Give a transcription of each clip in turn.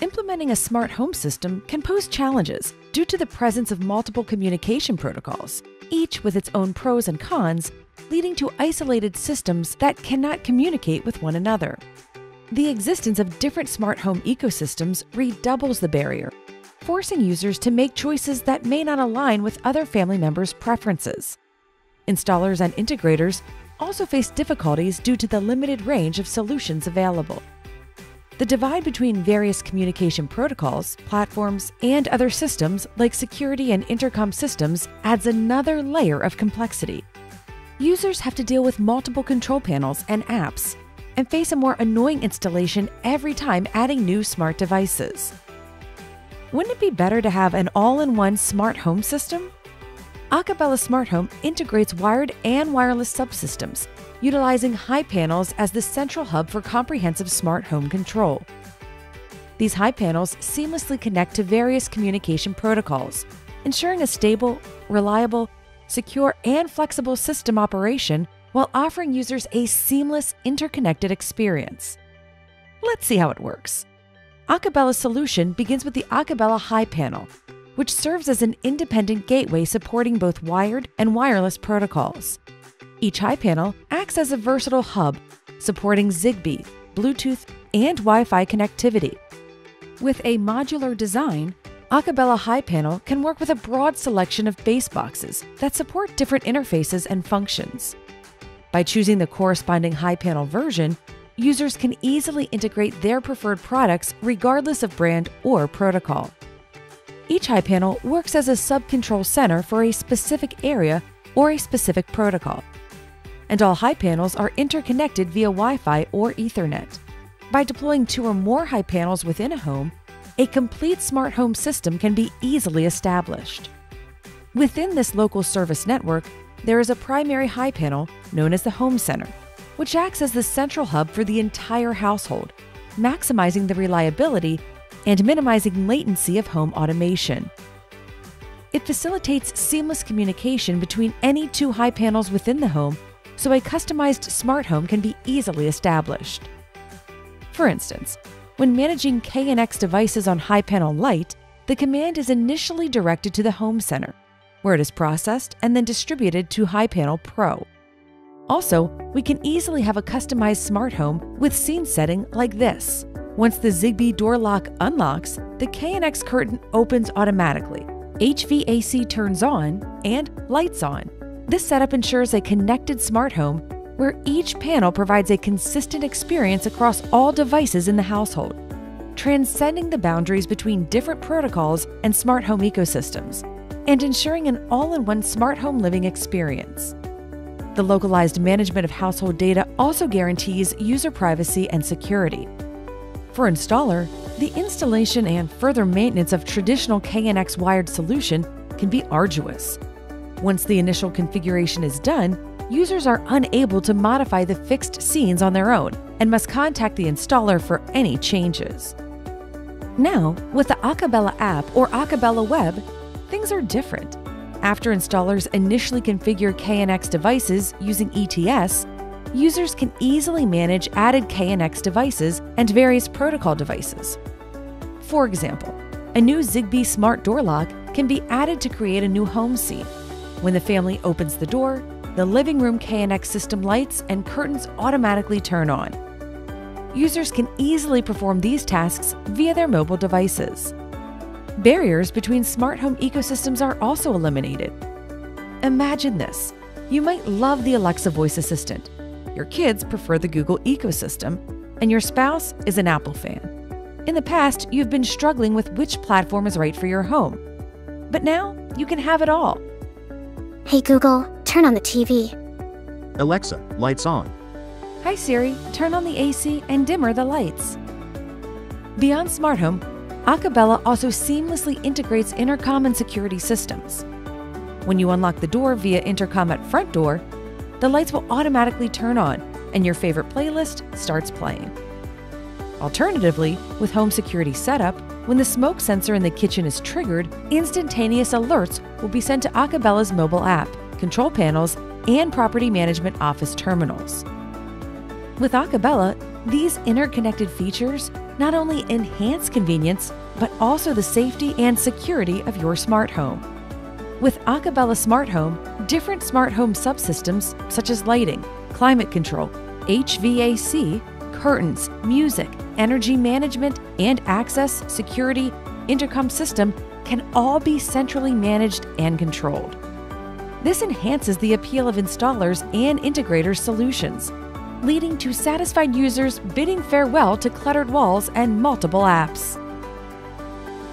implementing a smart home system can pose challenges due to the presence of multiple communication protocols, each with its own pros and cons, leading to isolated systems that cannot communicate with one another. The existence of different smart home ecosystems redoubles the barrier, forcing users to make choices that may not align with other family members' preferences. Installers and integrators also face difficulties due to the limited range of solutions available. The divide between various communication protocols, platforms, and other systems like security and intercom systems adds another layer of complexity. Users have to deal with multiple control panels and apps and face a more annoying installation every time adding new smart devices. Wouldn't it be better to have an all in one smart home system? Akubela Smart Home integrates wired and wireless subsystems, utilizing HyPanels as the central hub for comprehensive smart home control. These HyPanels seamlessly connect to various communication protocols, ensuring a stable, reliable, secure, and flexible system operation while offering users a seamless, interconnected experience. Let's see how it works. Akubela's solution begins with the Akubela High Panel, which serves as an independent gateway supporting both wired and wireless protocols. Each HyPanel acts as a versatile hub, supporting Zigbee, Bluetooth, and Wi Fi connectivity. With a modular design, Akubela High Panel can work with a broad selection of base boxes that support different interfaces and functions. By choosing the corresponding HyPanel version, users can easily integrate their preferred products regardless of brand or protocol. Each HyPanel works as a sub-control center for a specific area or a specific protocol. And all HyPanels are interconnected via Wi-Fi or Ethernet. By deploying two or more HyPanels within a home, a complete smart home system can be easily established. Within this local service network, there is a primary HyPanel known as the Home Center, which acts as the central hub for the entire household, maximizing the reliability and minimizing latency of home automation. It facilitates seamless communication between any two HyPanels within the home so a customized smart home can be easily established. For instance, when managing KNX devices on HyPanel light, the command is initially directed to the Home Center, where it is processed and then distributed to HyPanel Pro. Also, we can easily have a customized smart home with scene setting like this. Once the Zigbee door lock unlocks, the KNX curtain opens automatically. HVAC turns on and lights on. This setup ensures a connected smart home where each panel provides a consistent experience across all devices in the household, transcending the boundaries between different protocols and smart home ecosystems, and ensuring an all in one smart home living experience. The localized management of household data also guarantees user privacy and security. For installer, the installation and further maintenance of traditional KNX wired solution can be arduous. Once the initial configuration is done, users are unable to modify the fixed scenes on their own and must contact the installer for any changes. Now, with the Akubela app or Akubela web, things are different. After installers initially configure KNX devices using ETS, users can easily manage added KNX devices and various protocol devices. For example, a new Zigbee smart door lock can be added to create a new home scene. When the family opens the door, the living room KNX system lights and curtains automatically turn on. Users can easily perform these tasks via their mobile devices. Barriers between smart home ecosystems are also eliminated. Imagine this you might love the Alexa voice assistant, your kids prefer the Google ecosystem, and your spouse is an Apple fan. In the past, you've been struggling with which platform is right for your home. But now, you can have it all. Hey Google, turn on the TV. Alexa, lights on. Hi Siri, turn on the AC and dimmer the lights. Beyond smart home, Akubela also seamlessly integrates intercom and security systems. When you unlock the door via intercom at front door, the lights will automatically turn on and your favorite playlist starts playing. Alternatively, with home security setup, when the smoke sensor in the kitchen is triggered, instantaneous alerts will be sent to Akubela's mobile app, control panels, and property management office terminals. With Akubela, These interconnected features not only enhance convenience, but also the safety and security of your smart home. With Akubela Smart Home, different smart home subsystems such as lighting, climate control, HVAC, curtains, music, energy management, and access, security, intercom system can all be centrally managed and controlled. This enhances the appeal of installers and integrators' solutions, leading to satisfied users bidding farewell to cluttered walls and multiple apps.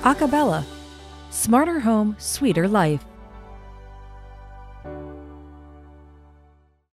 Akubela, Smarter Home, Sweeter Life.